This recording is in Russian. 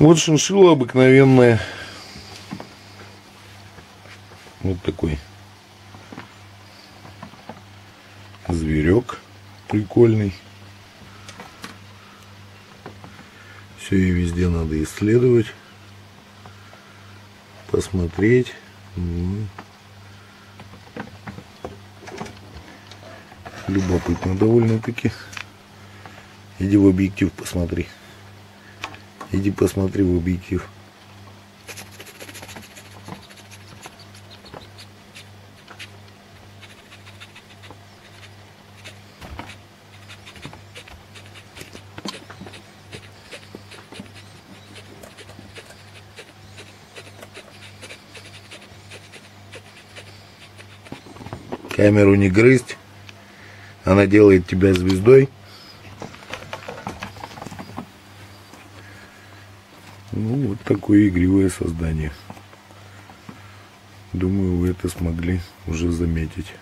Вот шиншилла обыкновенная. Вот такой зверек прикольный. Все и везде надо исследовать, посмотреть. Любопытно довольно-таки. Иди в объектив посмотри. Иди посмотри в объектив. Камеру не грызть. Она делает тебя звездой. Ну, вот такое игривое создание. Думаю, вы это смогли уже заметить.